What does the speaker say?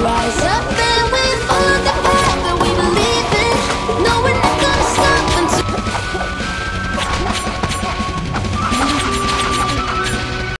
lies